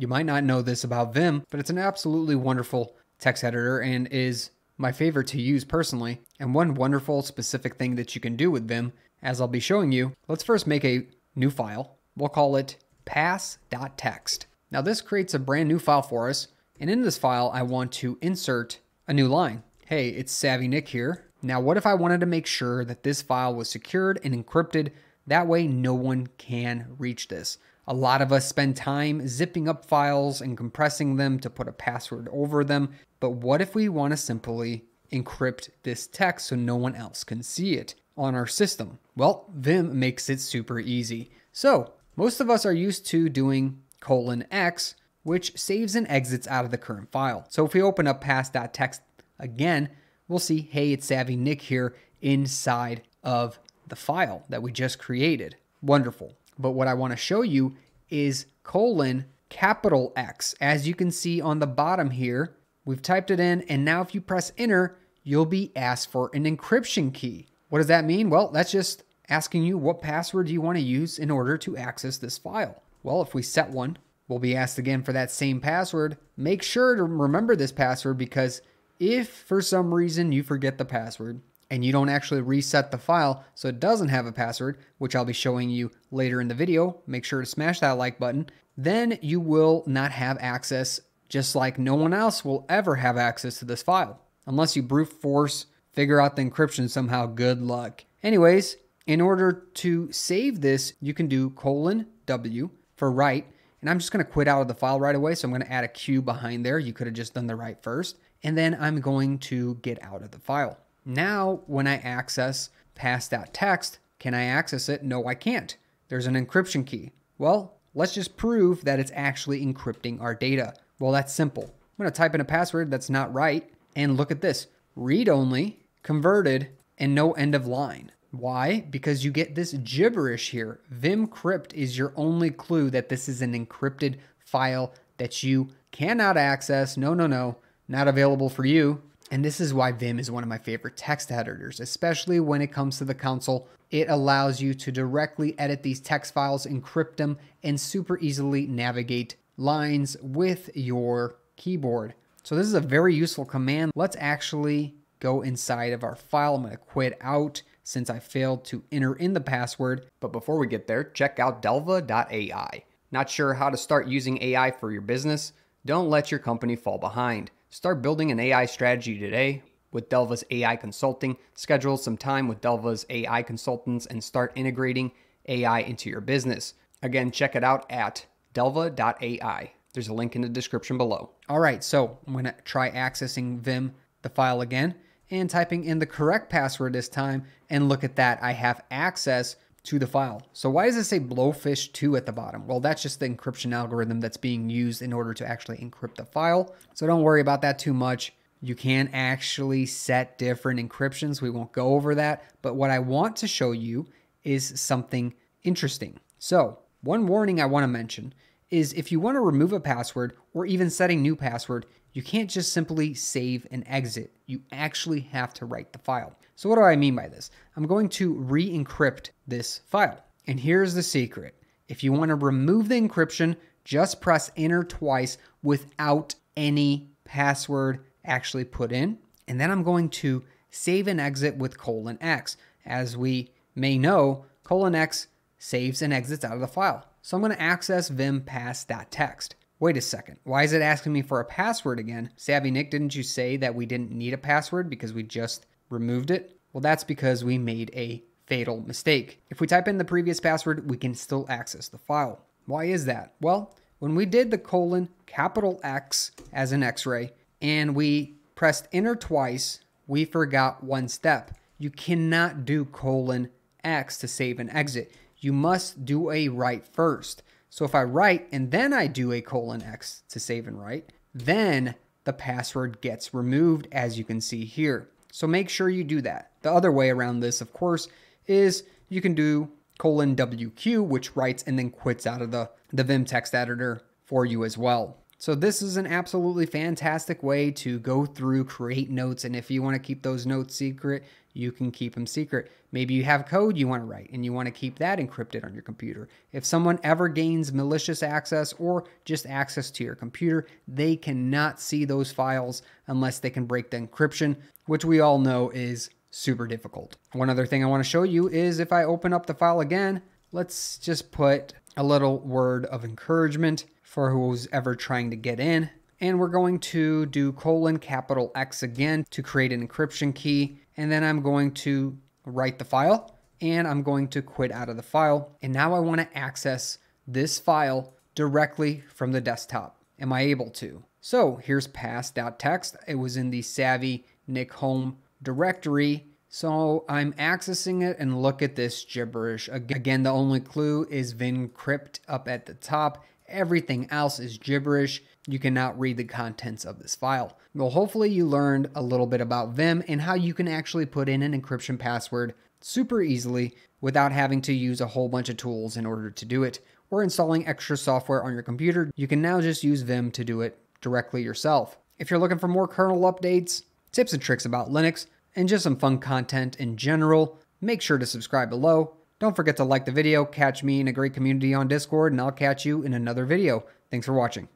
You might not know this about Vim, but it's an absolutely wonderful text editor and is my favorite to use personally. And one wonderful specific thing that you can do with Vim, as I'll be showing you, let's first make a new file. We'll call it pass.txt. Now this creates a brand new file for us. And in this file, I want to insert a new line. Hey, it's SavvyNik here. Now, what if I wanted to make sure that this file was secured and encrypted? That way no one can reach this. A lot of us spend time zipping up files and compressing them to put a password over them. But what if we want to simply encrypt this text so no one else can see it on our system? Well, Vim makes it super easy. So most of us are used to doing colon X, which saves and exits out of the current file. So if we open up pass.txt again, we'll see, hey, it's SavvyNik here inside of the file that we just created. Wonderful. But what I want to show you is colon capital X. As you can see on the bottom here, we've typed it in, and now if you press enter, you'll be asked for an encryption key. What does that mean? Well, that's just asking you what password do you want to use in order to access this file. Well, if we set one, we'll be asked again for that same password. Make sure to remember this password because if for some reason you forget the password, and you don't actually reset the file so it doesn't have a password, which I'll be showing you later in the video, make sure to smash that like button, then you will not have access just like no one else will ever have access to this file. Unless you brute force figure out the encryption somehow, good luck. Anyways, in order to save this, you can do colon W for write, and I'm just gonna quit out of the file right away, so I'm gonna add a Q behind there. You could have just done the write first, and then I'm going to get out of the file. Now, when I access pass.txt, can I access it? No, I can't. There's an encryption key. Well, let's just prove that it's actually encrypting our data. Well, that's simple. I'm gonna type in a password that's not right, and look at this. Read only, converted, and no end of line. Why? Because you get this gibberish here. Vimcrypt is your only clue that this is an encrypted file that you cannot access. No, no, no, not available for you. And this is why Vim is one of my favorite text editors, especially when it comes to the console. It allows you to directly edit these text files, encrypt them, and super easily navigate lines with your keyboard. So this is a very useful command. Let's actually go inside of our file. I'm to quit out since I failed to enter in the password. But before we get there, check out delva.ai. Not sure how to start using AI for your business? Don't let your company fall behind. Start building an AI strategy today with Delva's AI Consulting. Schedule some time with Delva's AI consultants and start integrating AI into your business. Again, check it out at delva.ai. There's a link in the description below. All right, so I'm going to try accessing Vim, the file again, and typing in the correct password this time. And look at that, I have access to the file. So why does it say blowfish2 at the bottom? Well, that's just the encryption algorithm that's being used in order to actually encrypt the file. So don't worry about that too much. You can actually set different encryptions. We won't go over that. But what I want to show you is something interesting. So one warning I want to mention is if you want to remove a password or even set a new password, you can't just simply save and exit. You actually have to write the file. So what do I mean by this? I'm going to re-encrypt this file. And here's the secret. If you want to remove the encryption, just press enter twice without any password actually put in. And then I'm going to save and exit with colon X. As we may know, colon X saves and exits out of the file. So I'm going to access vim pass.txt. Wait a second. Why is it asking me for a password again? SavvyNik, didn't you say that we didn't need a password because we just removed it? Well, that's because we made a fatal mistake. If we type in the previous password, we can still access the file. Why is that? Well, when we did the colon capital X as an x-ray and we pressed enter twice, we forgot one step. You cannot do colon X to save and exit. You must do a write first. So if I write and then I do a colon X to save and write, then the password gets removed as you can see here. So make sure you do that. The other way around this, of course, is you can do colon WQ, which writes and then quits out of the, the Vim text editor for you as well. So this is an absolutely fantastic way to go through, create notes, and if you want to keep those notes secret, you can keep them secret. Maybe you have code you want to write and you want to keep that encrypted on your computer. If someone ever gains malicious access or just access to your computer, they cannot see those files unless they can break the encryption, which we all know is super difficult. One other thing I want to show you is if I open up the file again, let's just put a little word of encouragement for who's ever trying to get in. And we're going to do colon capital X again to create an encryption key. And then I'm going to write the file and I'm going to quit out of the file. And now I want to access this file directly from the desktop. Am I able to? So here's pass.txt. It was in the Savvy Nick Home directory. So I'm accessing it and look at this gibberish. Again, the only clue is VimCrypt up at the top. Everything else is gibberish. You cannot read the contents of this file. Well, hopefully you learned a little bit about Vim and how you can actually put in an encryption password super easily without having to use a whole bunch of tools in order to do it or installing extra software on your computer. You can now just use Vim to do it directly yourself. If you're looking for more kernel updates, tips and tricks about Linux, and just some fun content in general, make sure to subscribe below. Don't forget to like the video, catch me in a great community on Discord, and I'll catch you in another video. Thanks for watching.